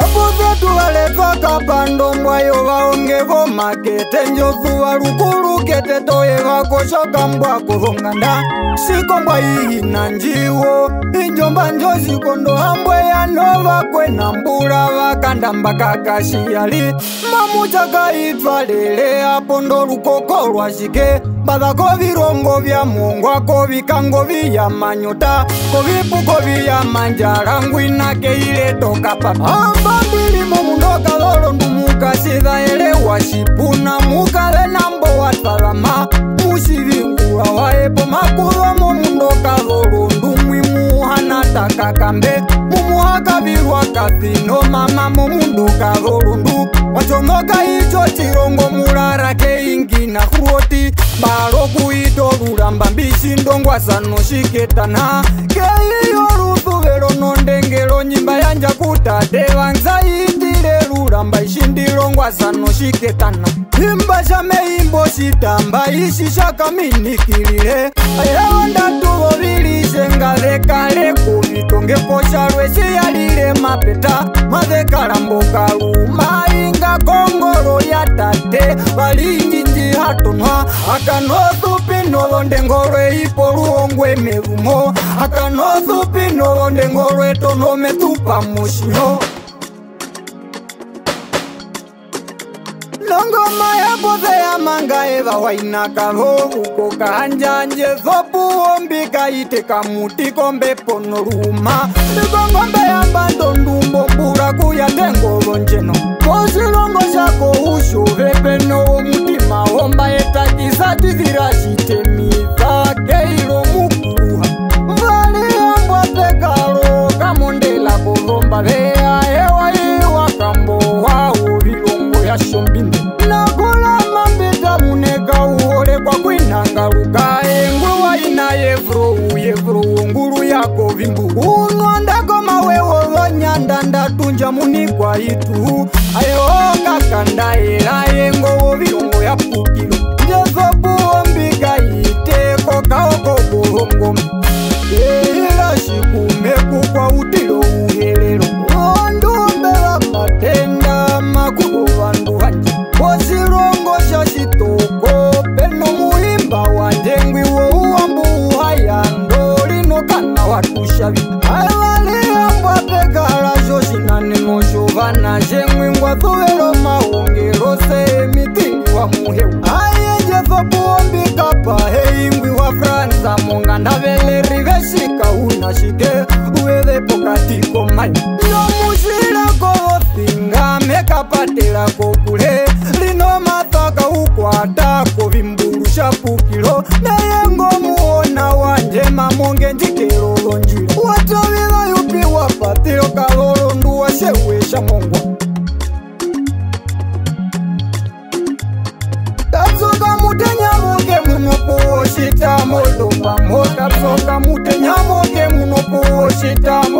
Double the tuvaleka kapando mbwayo vaonge vomakete njozu valukulukete toye vakoshoka mbwako vonganda sikombwa ihina njiwo injomba njozikondo hambwe yano vakwena mbula vakandamba kakashiyali mamuca kaitvalele apo ndo lukoko lwashike bavako virongo vya mongwa kovikango viya manyota kovipuko viya manjala ngwinake ile tokapaa ah, mimo mundoka lolondu mukasiva elewa shipuna mukave na mbo wa talama mushivingula waepo makulomo mundoka lolondu mwimuhana takakambe mumuhakavilwa kafino mama mo mundoka lolondu wacomoka ico cilongo mulala keingina huroti mbalo kuito lulamba mbisi ndongwasano shiketana keiyo luthuvelo nondengelo nyimba yanja kutate vange chitamba ichi ndilongwa zanoshiketana imba chameimbo chitamba ichi chakaminikilile ayawandatu vovili chengalekale kuvitongepo chalwe chiyalile mapeta mavekalamboka luma inga kongolo ya tate valinginji hatonwa akanothupi novo ndengo lweipo luhongwe mevumo akanothupi novo ndengo lwetonome tupa mushiho kwanza wainaka hohuko kanjanje vopuwombika ite kamuti kombepo noluma ndikongombe yamba ndondumbo mbula kuya tengolo njeno posilongo shako ushuve peno womutima womba yetakisatizira citeme munigwa itu ayoonga kandaela yengowo vilongo ya pukilo njezoku ombiga yiteko kaokogolongoma ela shikume kukwa utilo uhela ninoxuva na xemwingwa tovelo mahungi rose emitingwa muhewu ayenjezobuombikapa heyingwi wa franza munganda veleri vexika wuna xike uyele pokatikomai nomuxilakovo singa mekapatelakoku shamongwa tatsoka mutenyamoke munokuwo shitamo lomba mo tatsoka mutenyamoke munokuwo shitamo